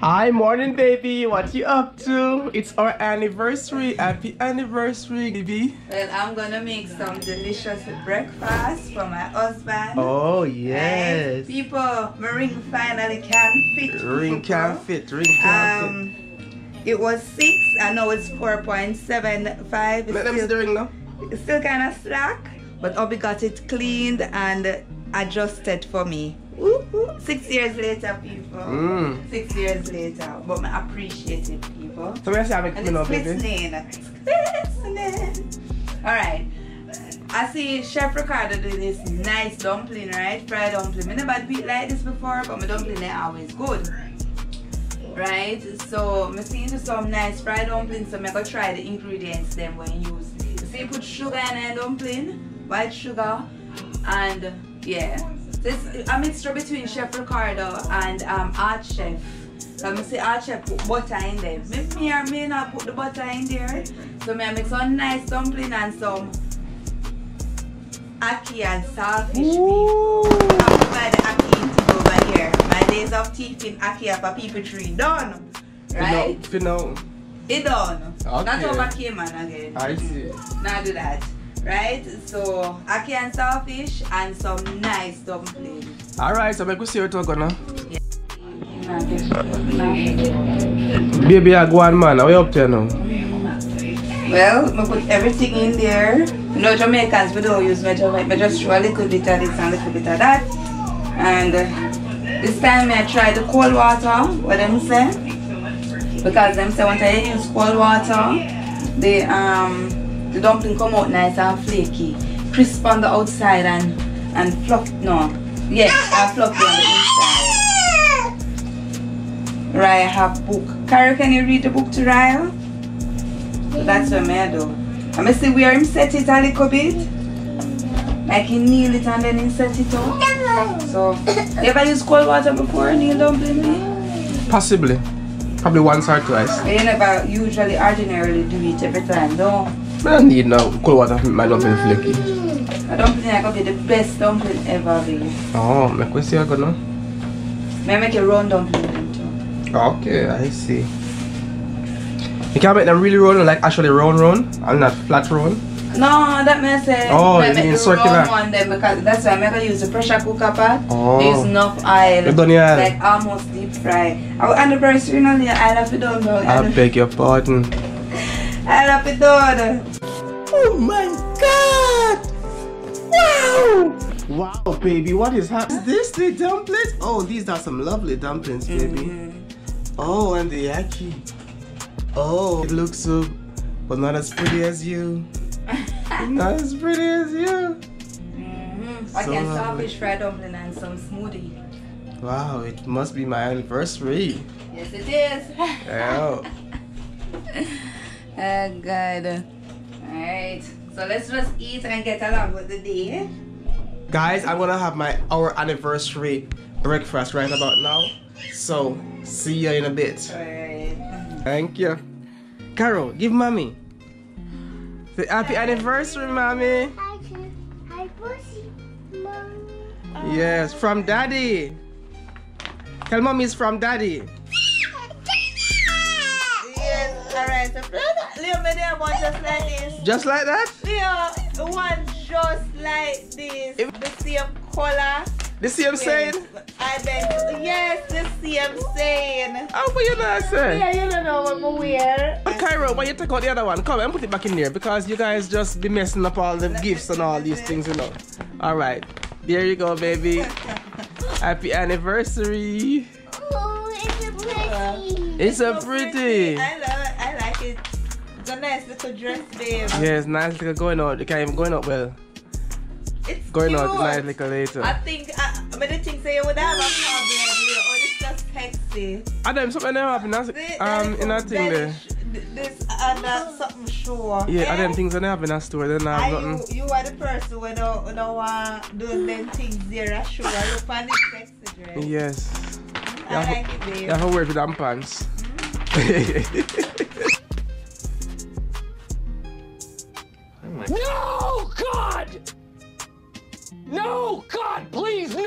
Hi, morning, baby. What you up to? It's our anniversary. Happy anniversary, baby. Well, I'm gonna make some delicious breakfast for my husband. Oh yes. People, my ring finally can fit. Ring can fit. Ring can Um, it was six. I know it's four point seven five. fit. Let them the ring now. It's still kind of slack, but Obi got it cleaned and adjusted for me. Six years later, people. Mm. Six years later, but I appreciate it, people. So have it And coming it's up, baby? glistening. It's glistening. All right. I see Chef Ricardo do this nice dumpling, right? Fried dumpling. I never do it like this before, but my dumpling are always good. Right? So I see some nice fried dumplings, so I'm gonna try the ingredients then when you use. You see, put sugar in a dumpling, white sugar, and yeah. This a mixture between Chef Ricardo and um, Art Chef. Let me see Art Chef put butter in there. Me, me or me not put the butter in there. So me I make some nice dumpling and some ackee and saltfish people. I'm by the ackee eating over here. My days of teaching ackee up a people tree done. Right? Know, It done. Not Okay. over Cayman again. I see. Now do that. Right? So ackee and saltfish and some nice dumplings. All right, so make we see what we're gonna. Now get- Baby, I go on, man. How you up to now? Well, I put everything in there. You know, Jamaicans, we don't use measurement. I just throw a little bit of this and a little bit of that. And uh, this time I try the cold water, what them say. Because them say when I use cold water, the um the dumpling come out nice and flaky. Crisp on the outside and and fluff no. Yes, and fluffy on the inside. Raya have book. Carrie, can you read the book to Raya? So that's what I do. I'm gonna see where him set it a little bit. Like he kneel it and then he set it up. So, you ever use cold water before, kneel dumpling me? Possibly. Probably once or twice. You never usually ordinarily do it every time, no. I don't need no cold water for my dumpling flaky. A dumpling I could be the best dumpling ever be. Oh, make we see how go now. May I make a round dumpling too? Okay, I see. You can make them really round, like actually round round, and not flat round. No, that may say Oh, you mean the circular. one then because that's why I'm gonna use the pressure cooker pot. Oh. Use enough oil. You done your? Like almost deep fry. Oh, Our anniversary, you know, the oil of it done. I beg your pardon. Oil of it done. Oh my god! Wow! Wow, baby, what is happening? Is this the dumplings? Oh, these are some lovely dumplings, baby. Oh, and the ackee. Oh, it looks so, but not as pretty as you. not as pretty as you. Mm-hmm. I can lovely. saltfish fried dumpling and some smoothie. Wow, it must be my anniversary. Yes, it is. Yeah. oh, God. Alright. So let's just eat and get along with the day. Guys, I'm gonna have my our anniversary breakfast right about now. So, see you in a bit. Alright. Thank you. Carol, give mommy. Say happy anniversary, mommy. Hi, Ch- hi, Pussy. Mom. Yes, from daddy. Tell mommy it's from daddy. Leo, me there one just like this. Just like that? Leo, one just like this. If- the same color. The same saying? I bet. Yes, the same saying. Oh, but you know what I say? Yeah, you don't know what I wear. But Cairo, when you take out the other one, come and put it back in there because you guys just be messing up all the gifts and all these things, you know. Alright. There you go, baby. Happy anniversary. Oh, it's a pretty. It's a pretty. I nice little dress, babe. Yes, nice little going out. You can't even going out well. It's Going cute. out nice little later. I think, I, I mean, the thing say you would have a problem. You know, oh, it's just sexy. Adam, something that happened See, a- um, in that thing there. This and that something sure. Yeah, eh? Adam things that have in a store, they don't have Are you, you are the person when don't, when don't want do them things there, I sure. I look on this sexy dress. Yes. I like it, babe. You have to wear with them pants. No, God! No, God, please, no!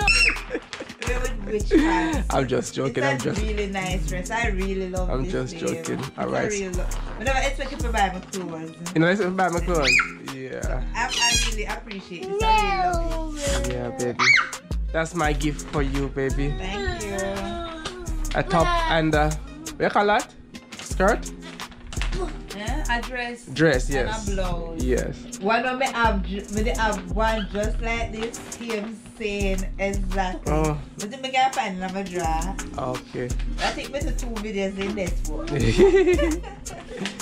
We would. I'm just joking. I'm It's a just. really nice dress. I really love this. I'm just babe. joking. It's a Alright. real look. I never expected to buy my clothes. You know, let's buy my clothes. Yeah. I, I really appreciate this. I really love it. Yeah, baby. That's my gift for you, baby. Thank you. A top and a. What you call that? Skirt? Yeah, a dress. Dress, And yes. a blouse. Yes. One of me have, ju- me dey have one just like this. Same saying exactly. Oh, But then me can find it in drawer. okay. I think me the two videos in this one.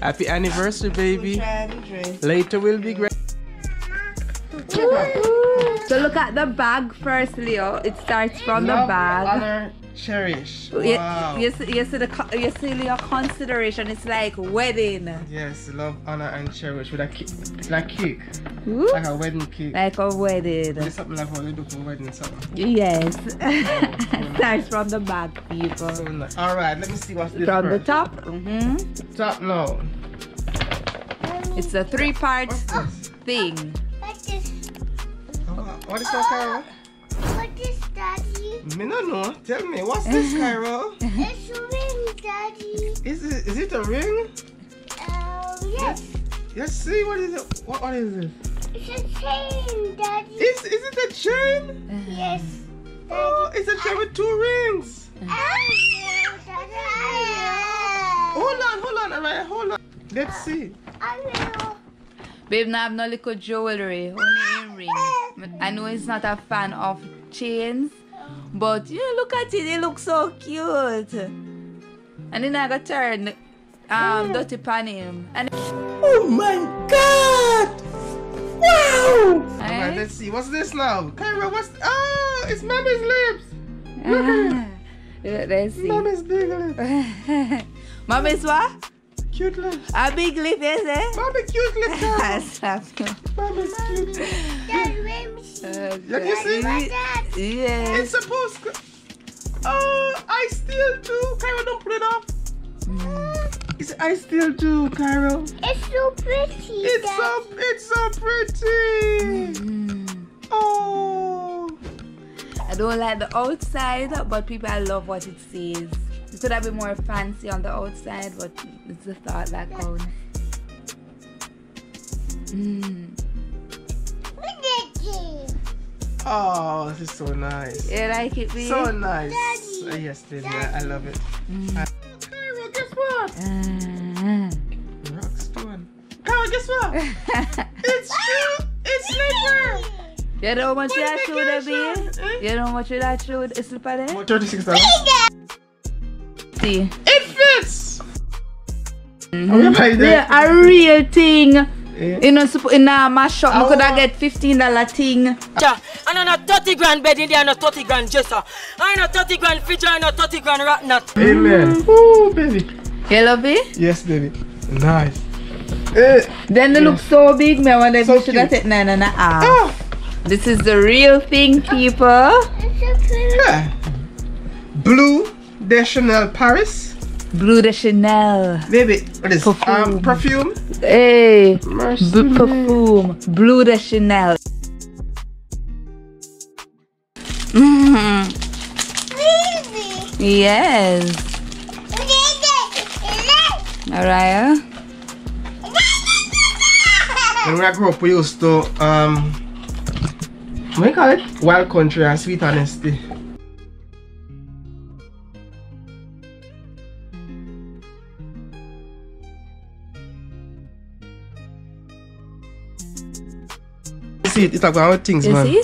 Happy anniversary, baby. Try the dress. Later will be great. So look at the bag first, Leo. It starts from the bag. Honor, cherish. You, Wow. you, see, you see the co- you see your consideration. It's like wedding, Yes, love, honor, and cherish with a cake. Like cake. Woo. Like a wedding cake. like a wedding. It's something like how they do for wedding something. Yes, starts from the bag, people. So nice. Alright, let me see what's this From the first. top, hmm Top now. it's a three-part thing. What is, Oh, what is that, Cairo? what is daddy? Me no know. Tell me, what's this, Cairo? It's a ring, daddy. Is it is it a ring? Um, yes. Let's see. What is it? What, what is it? It's a chain, daddy. Is is it a chain? Yes. Oh, it's a chain with two rings. I. I Hold on, hold on, alright, hold on. Let's see. will. I will. Babe, now have no little jewelry, only earring. I know he's not a fan of chains, but yeah, look at it. It looks so cute. And then I got turned um dirty pan him. And Oh my god! Wow! Alright, Alright. let's see. What's this now? Cairo, what's oh it's mommy's lips! Ah, let's see. Mommy's big lips. Mommy's what? Cute lips. A big lip, is it? Mommy cute lips. Cairo. Slap you. Mommy's cute lips. Daddy, let me see. Let me see. Dad. Yes. It's supposed to Oh, I still do. Cairo, don't put it off. It's, I still do, Cairo. It's so pretty, It's Dad. so it's so pretty. Mm. Oh. I don't like the outside, but people I love what it says. It could have been more fancy on the outside, but it's the thought that counts. Mm. Oh, this is so nice. You like it, babe? So nice. Daddy. Uh, yes, baby, I, I love it. Uh, Cairo, guess what? Ah. Rockstone. Cairo, guess what? it's true. It's slipper. you know how much that shoe cash babe? out? You know how much that shoe is slipper there? Thirty-six dollars. See. It fits. We buying Yeah, that? a real thing. Eh? You know, in a mash shop, I I could have get fifteen dollar thing. Ja, and on a 30 grand bed in there and a 30 grand dresser. And a 30 grand fridge and a 30 grand rat nut. Amen. Ooh, baby. You love it? Yes, baby. Nice. Eh. Then they look so big, me. I wonder if So we should have cute. taken nine and a half. Ah. This is the real thing, people. It's so pretty. Yeah. Bleu de Chanel Paris. Bleu de Chanel. Baby, what is Perfume. um perfume? Hey, Mercy. perfume. Bleu de Chanel. Mm, Baby. yes. Alright. When I grew up, we used to um, what do you call it? Wild country and sweet honesty. See, it's like one of things, You man. see?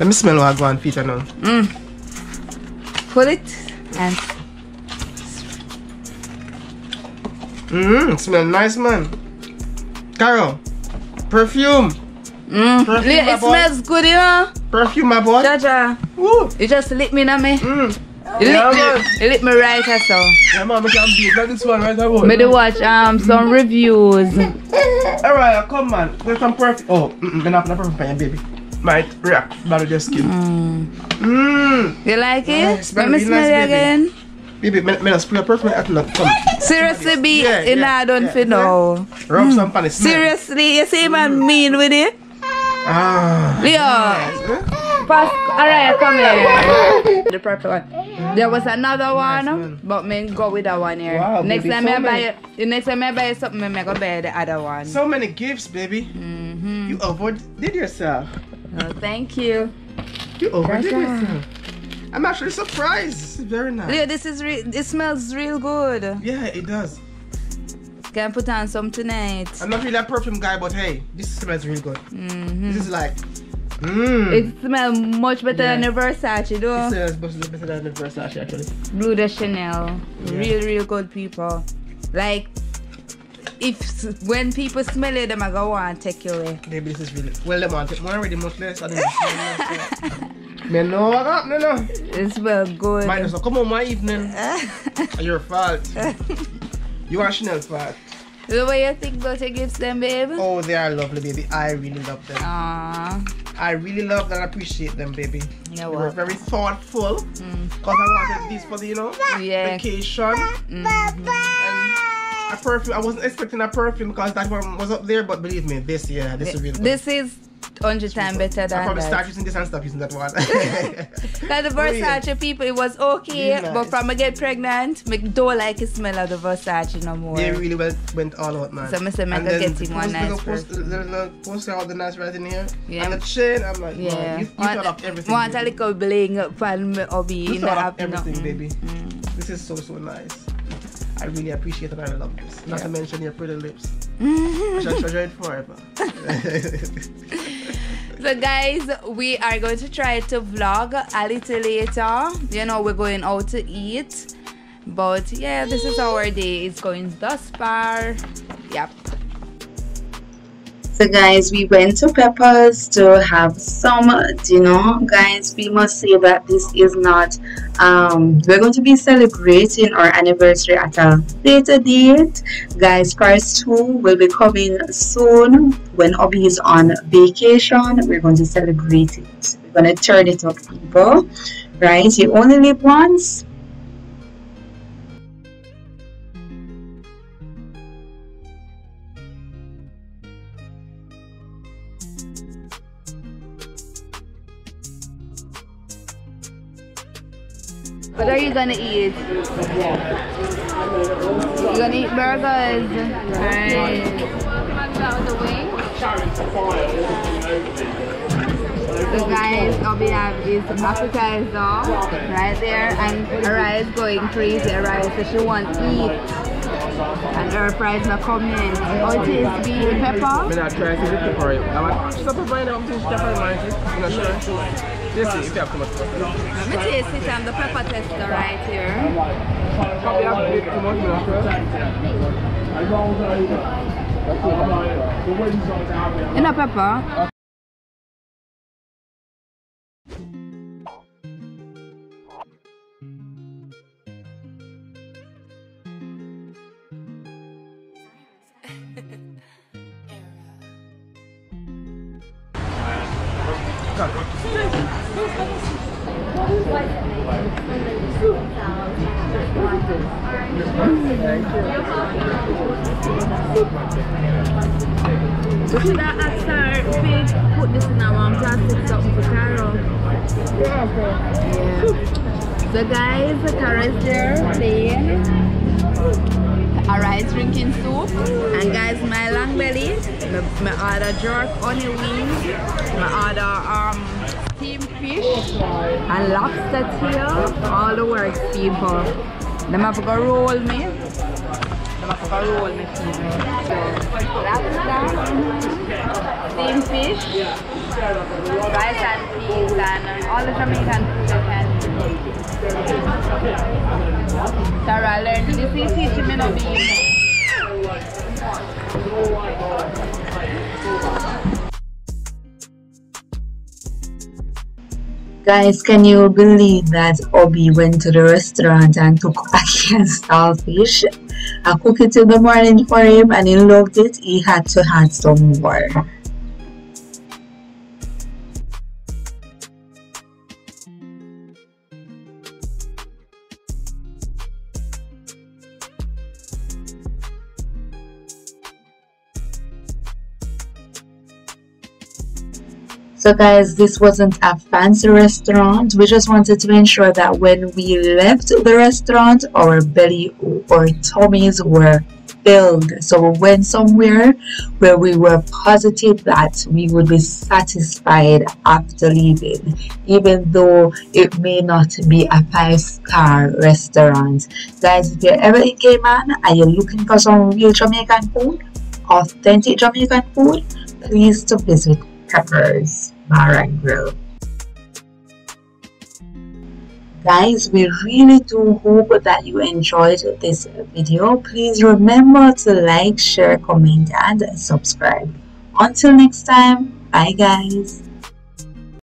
Let me smell what I go on feet now. Mm. Put it and Mmm, smell nice, man. Carol, perfume, mm. Perfume, it smells good, you know. perfume, my boy. Jaja, Woo. you just lit me, na me. Mmm. You Yeah, lit me. You lit me right, or so. Yeah, man, we can beat that this one right. Me to watch um some reviews. Alright, come man. There's some perfume. Oh, mm-mm, me not put perfume baby. Might react bad with your skin. Mm. Mmm. You like it? it's Let very me nice, smell it baby. again. Baby, me, me not spray perfume at not come. Seriously, be Yeah, in yeah, I don't yeah, feel no. Rub some pan smell. Seriously, you see man mean with it? Ah. Leo, Nice, eh? Pass, alright, come here. The purple one. There was another one, one. but me go with that one here. Wow, next baby, time so I buy many- the next time I buy something, me go buy the other one. So many gifts, baby. mm-hmm. You overdid yourself. Oh, thank you. You overdid Treasure. yourself. I'm actually surprised. It's very nice. Yeah, this is re- it smells real good. Yeah, it does. Can put on some tonight. I'm not really a perfume guy, but hey, this smells really good. Mm-hmm. This is like, mmm. It smells much better Yeah. than the Versace, It smells better better than the Versace actually. Bleu de Chanel. Yeah. Real, real good people. Like, if when people smell it, them I go want take you away. Baby, this is really well. Them want it more already much less. I didn't smell less. Me know what up, no no. It smells good. Minus, come on, my evening. Your fault. You are Chanel fault. The way you think about your gifts, them, baby. Oh, they are lovely, baby. I really love them. Aww. I really love and appreciate them, baby. They were very thoughtful. Mm. Cause I wanted this for the, you know, Yeah. vacation. Mhm. And a perfume. I wasn't expecting a perfume because that one was up there, but believe me, this yeah, this is really good. This is 100 times better than I probably start that. using this and stop using that one. Like the Versace people, it was okay, Really but from I get pregnant, me don't like the smell of the Versace no more. they really well went all out, man. So me say me And go then get him one nice post, little, little all the nice right in here. Yeah. And the chain, I'm like, Yeah. you, you want, thought of everything. want a baby. little bling from me hubby You thought of everything, nothing. baby. Mm. This is so so nice. I really appreciate it and I love this. Not to mention your pretty lips. I shall treasure it forever. So guys, we are going to try to vlog a little later. You know, we're going out to eat. But yeah, this is our day. It's going thus far. Yep. So guys, we went to Peppers to have some dinner. Guys, we must say that this is not um we're going to be celebrating our anniversary at a later date. Guys, part two will be coming soon when Obi is on vacation. We're going to celebrate it. We're gonna turn it up, people. Right? You only live once. What are you gonna eat? You gonna eat burgers? Alright. So guys, all we have is some appetizer right there and Araya is going crazy. Araya says she wants to eat. And her fries not coming. How oh, it is be pepper? I'm not trying to get for it. I want stop providing up to step on my I'm not sure. Let's if you have too much. Let me taste it. I'm the pepper tester right here. Probably have a bit too much milk. You know pepper? Should have asked her if put this in our plastic something for Carol. Yeah. So guys, Carol is there playing. Alright, drinking soup. And guys, my long belly, my, my order jerk honey wings, my other um steamed fish and lobster tail. All the works, people. Them have to roll me. Them have to roll me, people. So, lobster, steamed fish, rice and peas, and uh, all the Jamaican food you can. Sarah learned this is teaching me no be. Guys, can you believe that Obi went to the restaurant and took ackee and saltfish? I cooked it in the morning for him and he loved it. He had to add some more. So guys this wasn't a fancy restaurant. We just wanted to ensure that when we left the restaurant our belly or tummies were filled. So we went somewhere where we were positive that we would be satisfied after leaving even though it may not be a five-star restaurant. Guys if you're ever in Cayman and you're looking for some real Jamaican food authentic Jamaican food? Please to visit Peppers Bar and Grill. Guys, we really do hope that you enjoyed this video. Please remember to like, share, comment and subscribe. Until next time, bye guys.